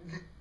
Mm-hmm.